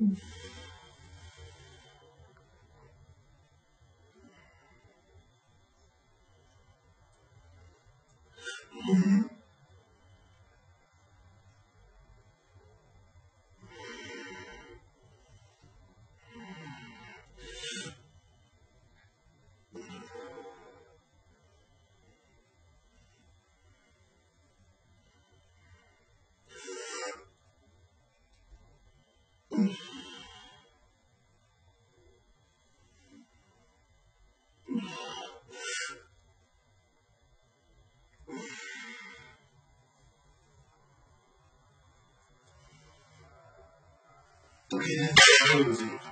嗯。Okay.